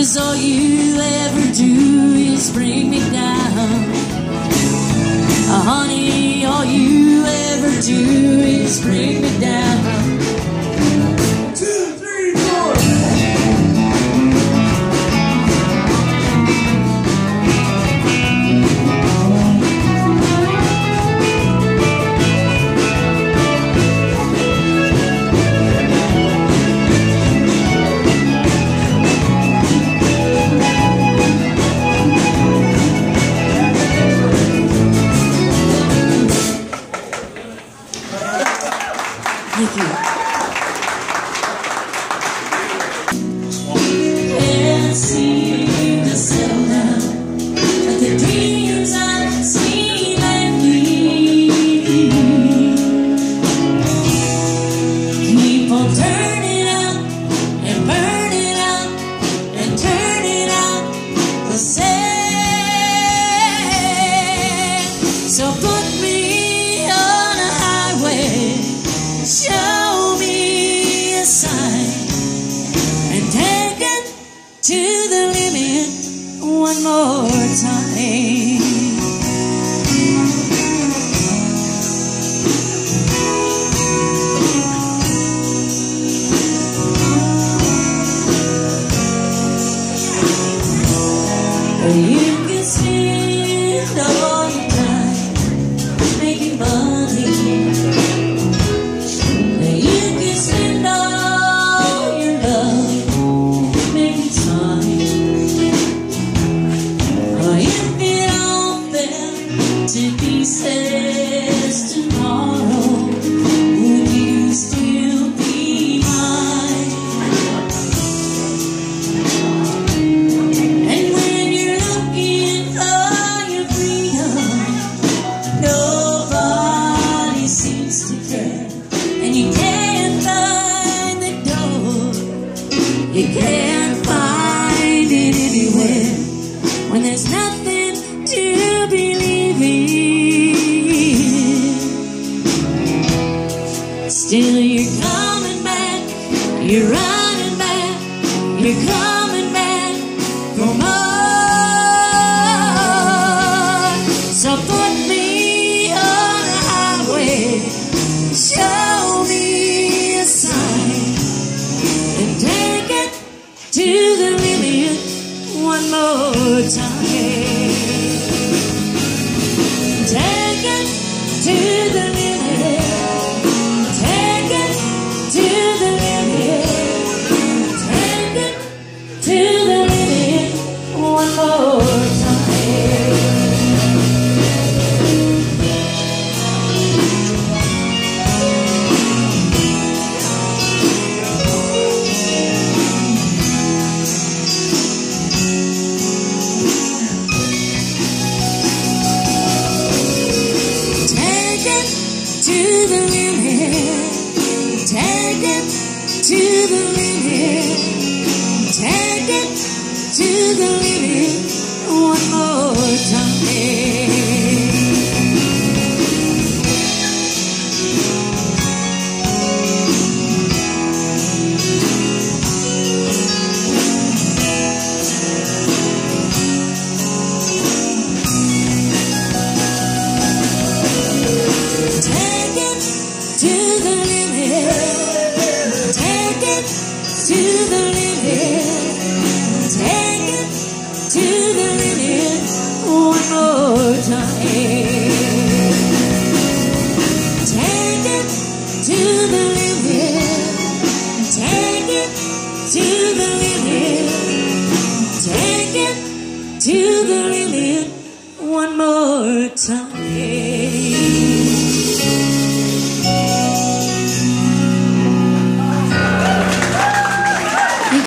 Cause all you ever do is bring me down. Ah, honey, all you ever do is bring me down. The same. So put to the limit one more time. Can't find it anywhere. When there's nothing to believe in, still you're coming back, you're running back, you're coming back for more. So Take it to the Take it to the limit. Take it to the limit. Take it to the limit one more time. To the limit. Take it to the limit one more time. Take it to the limit. Take it to the limit. Take it to the limit one more time.